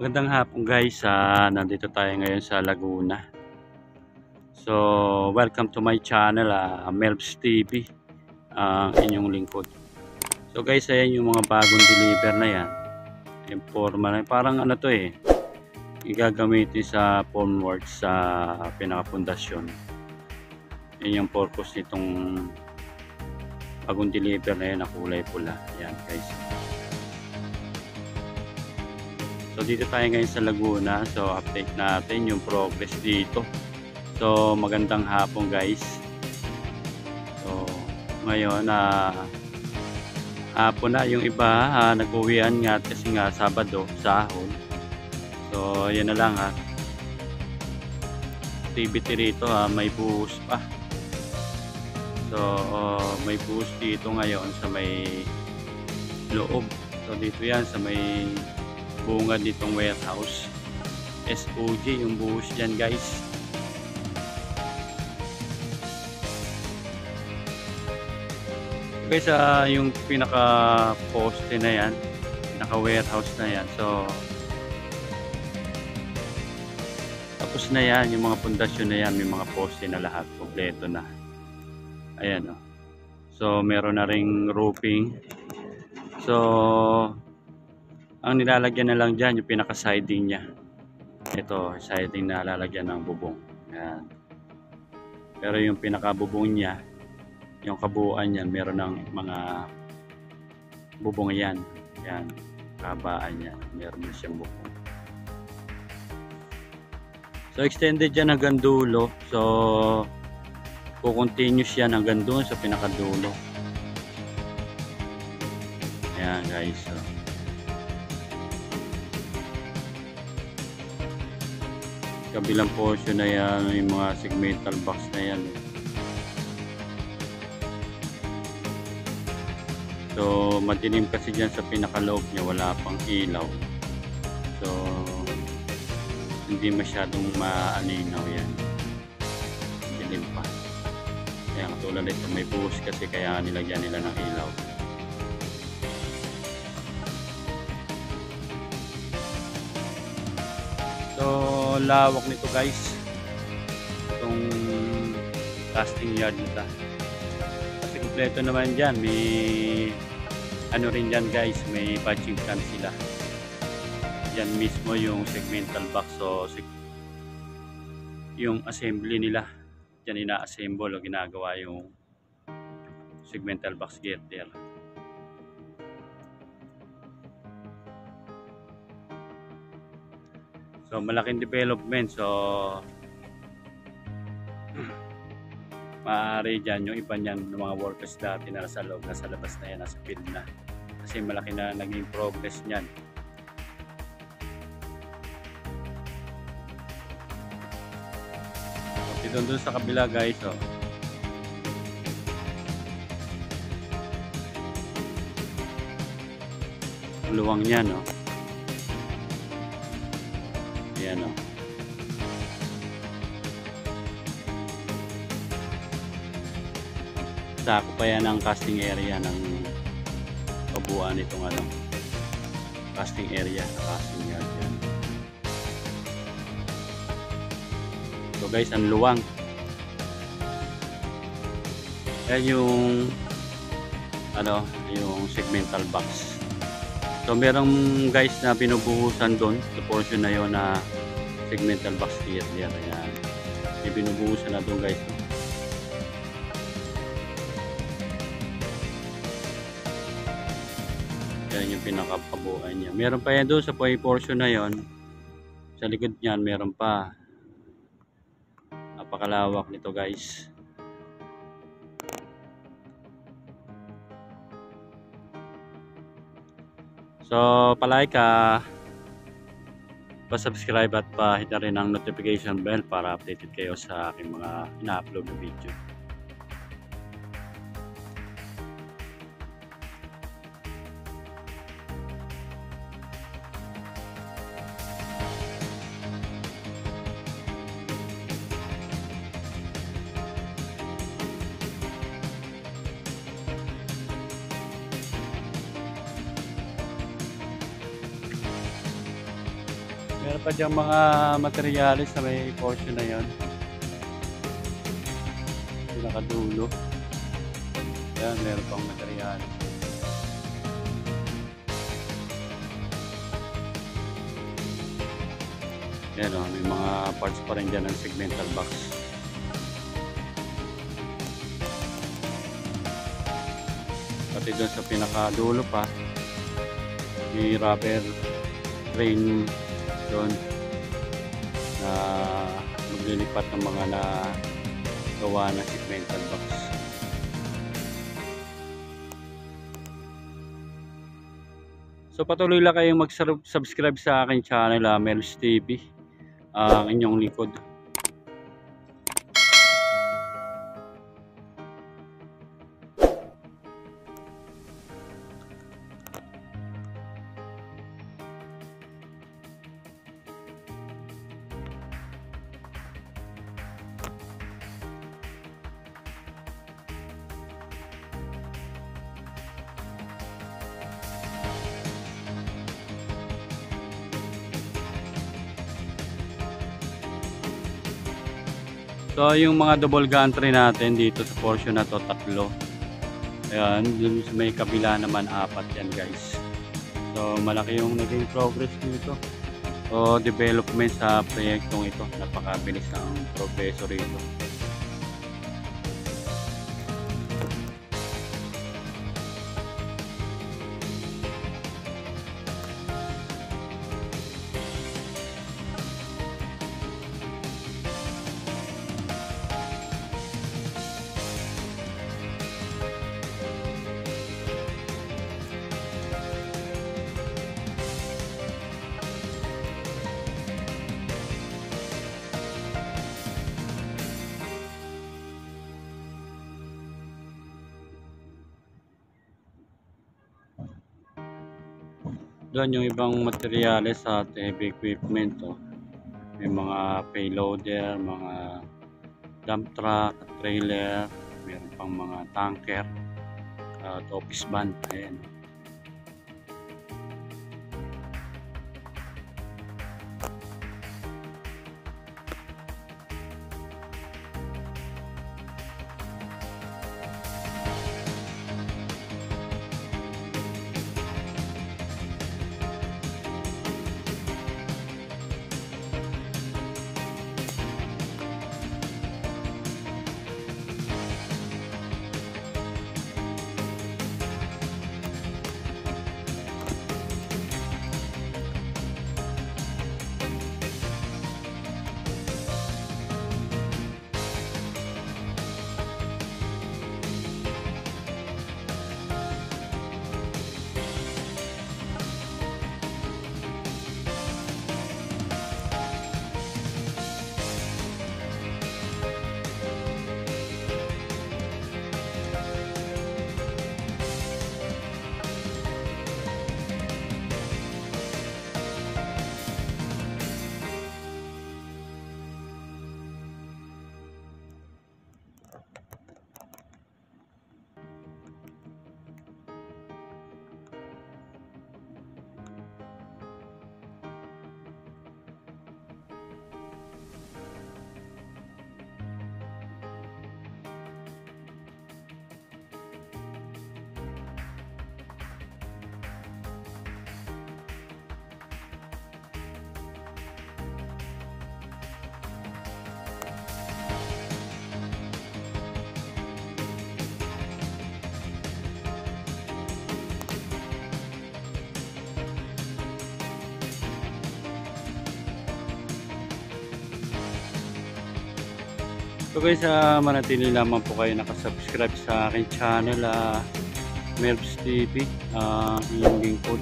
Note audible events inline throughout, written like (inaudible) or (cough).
Magandang hapon guys, Ah, nandito tayo ngayon sa Laguna. So, welcome to my channel, ah, Melbs TV, ang inyong lingkod. So guys, ayan yung mga bagong deliver na yan. Yung forma na, parang ano to eh, igagamitin sa formwork sa pinakapundasyon. Yan yung purpose nitong bagong deliver na yan na kulay pula. Yan guys. So dito tayo ngayon sa Laguna. So update natin yung progress dito. So magandang hapon guys. So ngayon na hapon na yung iba uh, nag-uwian nga kasi nga Sabado, sahod. So yan na lang ha. Activity rito ha, may buhos pa. So uh, may buhos dito ngayon sa may loob. So dito yan sa may bunga ditong warehouse. SOG yung buhos dyan guys. Guys uh, yung pinaka poste na yan pinaka warehouse na yan so tapos na yan yung mga pundasyon na yan may mga poste na lahat kompleto na. Ayan o oh. so meron na ring roofing. So ang nilalagyan na lang dyan yung pinaka siding nya ito siding na lalagyan ng bubong. Yan. Pero yung pinaka bubong nya yung kabuuan yan meron ng mga bubong yan. Yan kabaan yan meron na siyang bubong. So extended yan hanggang dulo. So kukontinuous yan hanggang doon sa pinakadulo. Yan guys. So kabilang portion na yan yung mga segmental box na yan. So madilim kasi dyan sa pinakaloob niya wala pang ilaw. So hindi masyadong maalinaw yan. Dilim pa. Kaya katulad ito may buhos kasi kaya nilagyan nila ng ilaw lawak nito guys. Itong casting yard nito. Kasi kompleto naman dyan. May ano rin dyan guys. May batching plant sila. Dyan mismo yung segmental box so yung assembly nila. Dyan ina-assemble o ginagawa yung segmental box girder So malaking development. So (clears throat) maaari dyan yung iba niyan ng mga workers dati na nasa loob, nasa labas na yan, nasa field na. Kasi malaki na naging progress niyan. Okay, doon doon sa kabila guys, oh. Luwang niya, no? Ayan o. Sako pa yan ang casting area ng kabuuan nitong ano casting area sa casting yard yan. So guys, ang luwang. Yan yung ano, yung segmental box. So merong guys na binubuhusan doon sa portion na yon na segmental box yan. Ayan. May binubuhusan na doon guys. Yan yung pinakapabuan niya. Meron pa yan doon sa portion na yon. Sa likod niyan meron pa. Napakalawak nito guys. So, palike ka. Pa-subscribe at pa-hit na rin ang notification bell para updated kayo sa aking mga ina-upload na video. Meron pa diyang mga materyales sa may portion na yon. Pinakadulo. Yan, meron pang materyales. Yan o, may mga parts pa rin dyan ng segmental box. Pati doon sa pinakadulo pa, may rubber train doon na maglilipat ng mga na gawa ng segmental box. So patuloy lang kayong mag-subscribe sa aking channel, uh, Mel's TV, ang inyong likod. So yung mga double gantry natin dito sa portion na to tatlo. Ayan, dun sa may kabila naman apat yan guys. So malaki yung naging progress dito. O development sa proyektong ito. Napakabilis ang progreso rito. Doon yung ibang materyales sa heavy equipment. Oh. May mga payloader, mga dump truck, trailer, meron pang mga tanker, at office van. Ayan. So guys, uh, manatili lamang po kayo nakasubscribe sa aking channel, uh, Melbs TV, uh, inyong lingkod.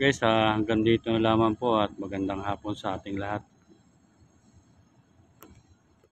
Guys, ah, hanggang dito na lamang po at magandang hapon sa ating lahat.